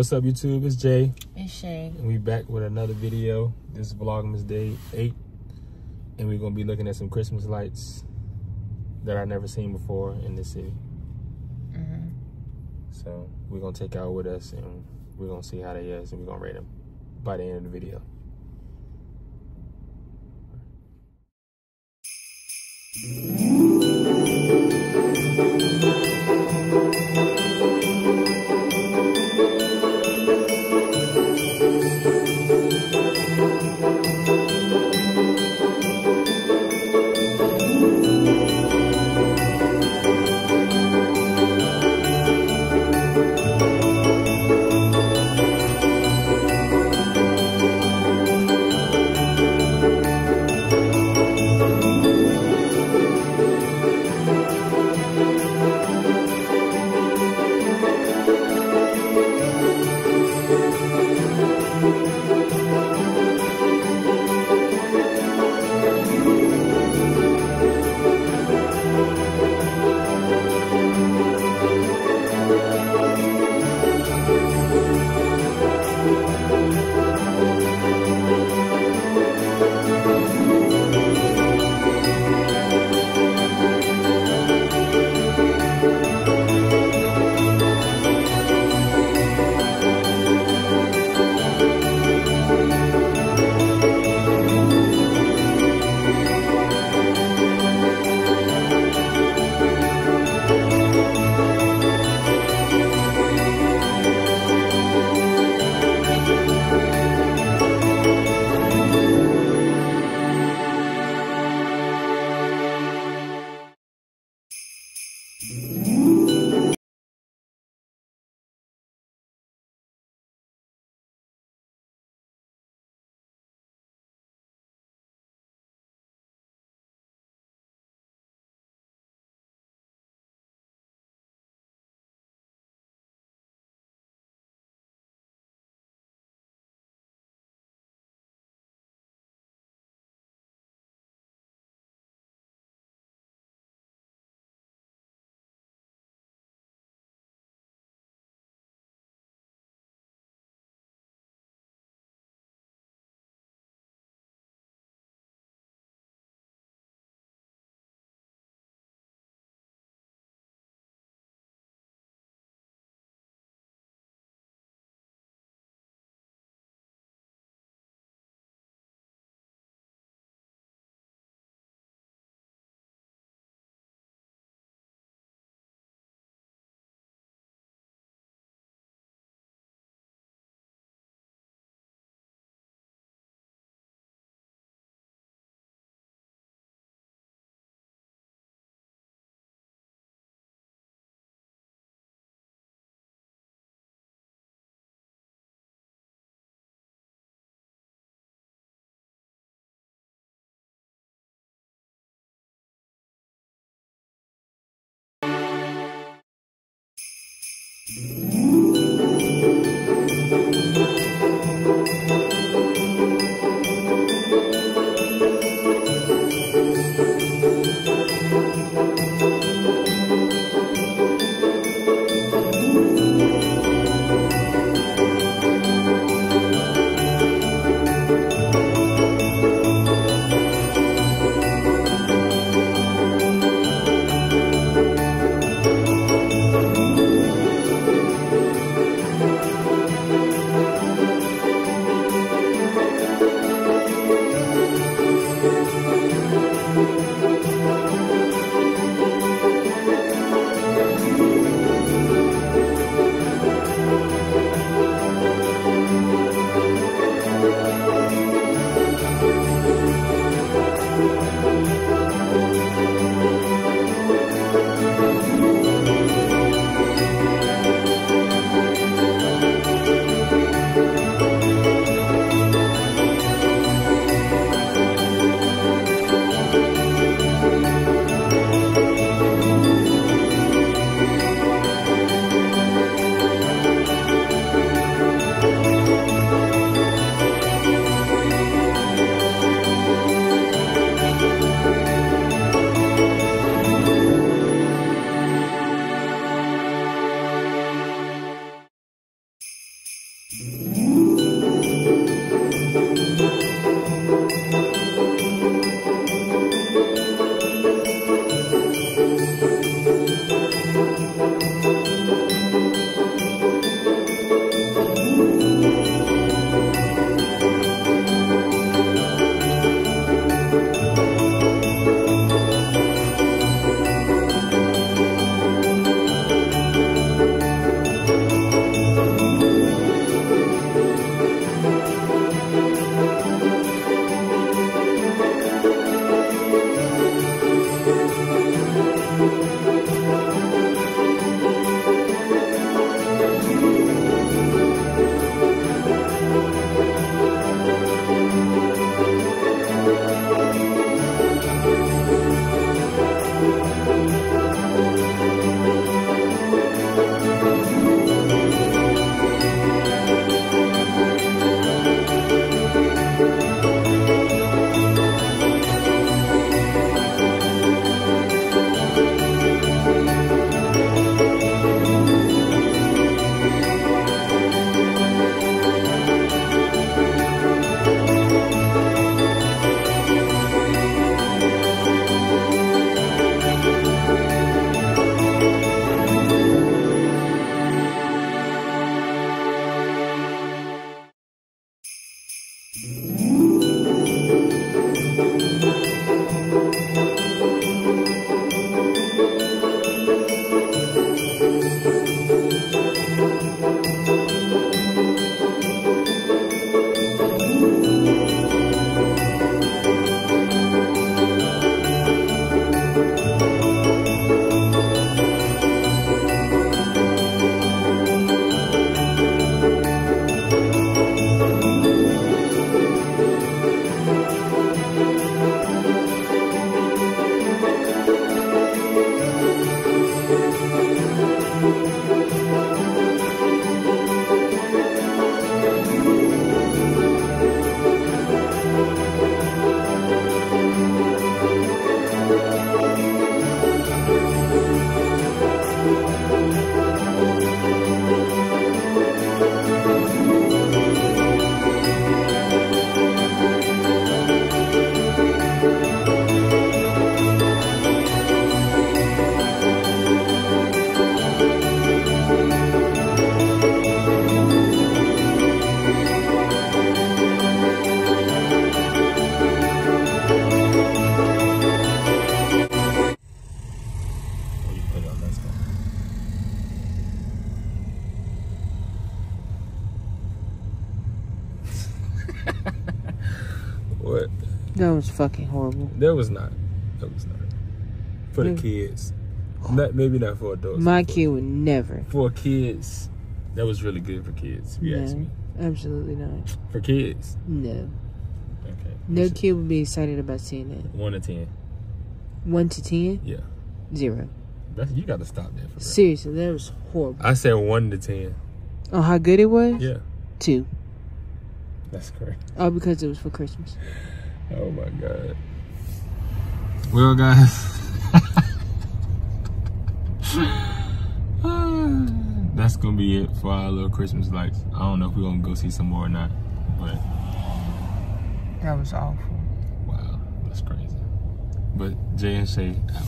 What's up, YouTube? It's Jay. It's Shay. And we back with another video. This is Vlogmas Day 8. And we're going to be looking at some Christmas lights that I've never seen before in this city. Mm -hmm. So we're going to take out with us and we're going to see how they is and we're going to rate them by the end of the video. Mm -hmm. Mm-hmm. Fucking horrible. That was not. That was not. For the kids. Not maybe not for adults. My kid would never. For kids, that was really good for kids, if you ask No, me. absolutely not. For kids. No. Okay. No kid would be excited about seeing that. One to ten. One to ten? Yeah. Zero. That's, you gotta stop that for. Seriously, that was horrible. I said one to ten. Oh, how good it was? Yeah. Two. That's correct. All because it was for Christmas. Oh my god. Well, guys. That's gonna be it for our little Christmas lights. I don't know if we're gonna go see some more or not, but That was awful. wow, that's crazy. But Jay and Shay out.